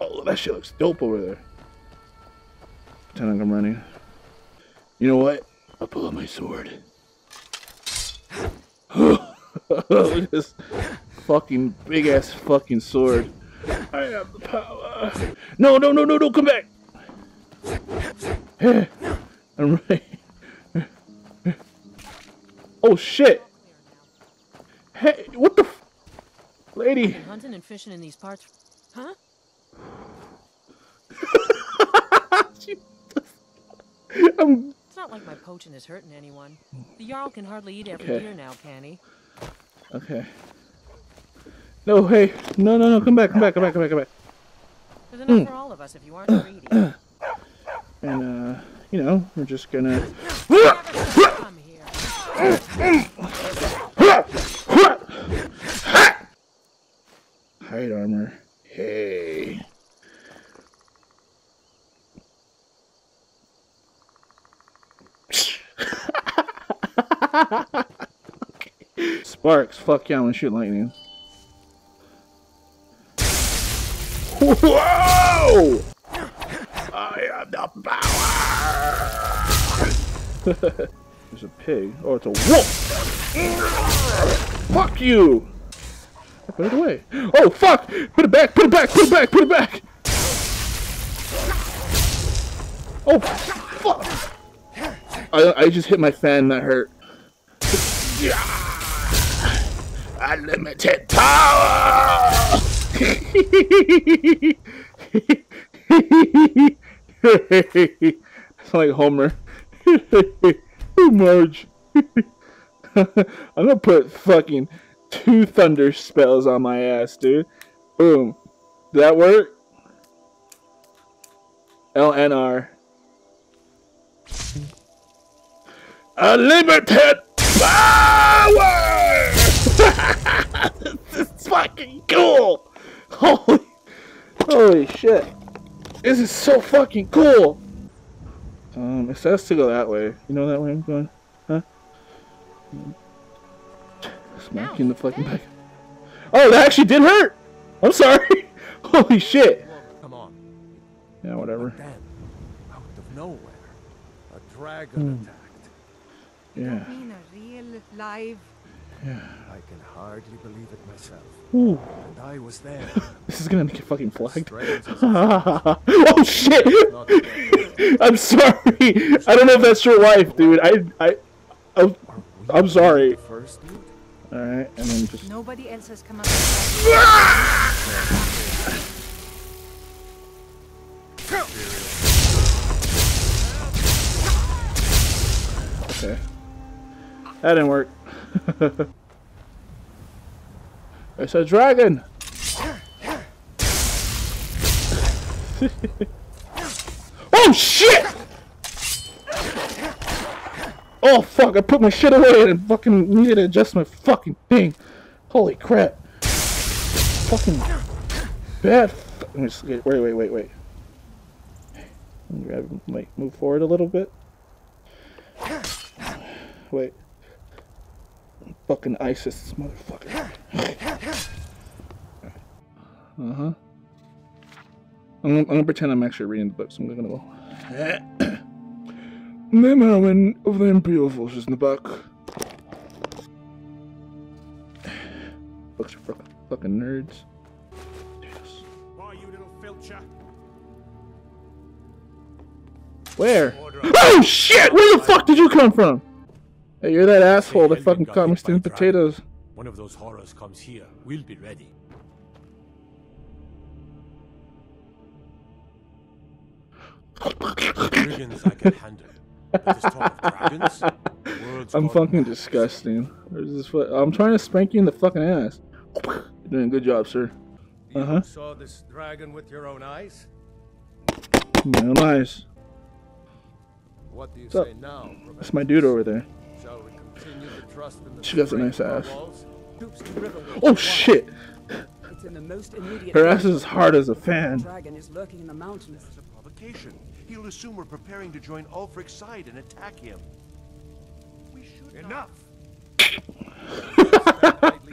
Oh, that shit looks dope over there. Pretend like I'm running. You know what? I'll pull out my sword. This fucking big ass fucking sword. I have the power. No, no, no, no, no, come back. I'm right. Oh shit. Hey, what the Lady. Hunting and fishing in these parts. Huh? I'm It's not like my poaching is hurting anyone. The Jarl can hardly eat every Okay. year now, can he? okay. No, hey. No, no, no, come back, come back, come back, come back, come back. There's Hmm. enough for all of us if you aren't greedy. And uh, you know, we're just gonna Come here. hide armor. Hey. Sparks, fuck yeah, I'm gonna shoot lightning. Whoa! I have the power! There's a pig. Oh, it's a wolf! Fuck you! I put it away. Oh, fuck! Put it back, put it back, put it back, put it back! Oh, fuck! I, I just hit my fan, that hurt. Unlimited power! it's like Homer. Marge. I'm gonna put fucking two thunder spells on my ass, dude. Boom. Did that work? LNR. Unlimited power! this is fucking cool! Holy, holy shit. This is so fucking cool! Um, it says to go that way. You know that way I'm going? Huh? Smack you in the fucking back. Oh, that actually did hurt! I'm sorry! Holy shit! Come on. Yeah, whatever. Then, out of nowhere, a dragon attacked. Yeah. mean a real live I can hardly believe it myself. Ooh, And I was there. this is gonna make it fucking flagged. Oh shit! I'm sorry. I don't know if that's your wife, dude. I, I, oh, I'm, I'm sorry. All right, and then just. nobody else has come up. Okay. That didn't work. it's a dragon. oh shit! Oh fuck! I put my shit away and fucking needed to adjust my fucking thing. Holy crap! Fucking bad. Just wait, wait, wait, wait. Grab, like, move forward a little bit. Wait. Fucking ISIS, motherfucker. Uh huh. I'm, gonna- I'm gonna pretend I'm actually reading the books. I'm gonna go. Name Herman of the Imperial Forces in the back. Books are fucking, fucking nerds. Jesus. Why, you little filcher? Where? Oh shit! Where the fuck did you come from? Hey, you're that asshole that fucking got caught me hit stealing potatoes. One of those horrors comes here. We'll be ready. Brigands I can handle. But this talk of dragons? I'm fucking mad. disgusting. Where's this foot? I'm trying to spank you in the fucking ass. You're doing a good job, sir. You Uh-huh. saw this dragon with your own eyes? No nice. What do you What's up? say now? That's my dude over there. She got a nice ass. Oh shit! It's in the most immediate. Her ass is as hard as a fan. dragon is lurking in the mountains. It's a provocation. He'll assume we're preparing to join Ulfric's side and attack him. We should Enough!